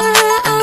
I, I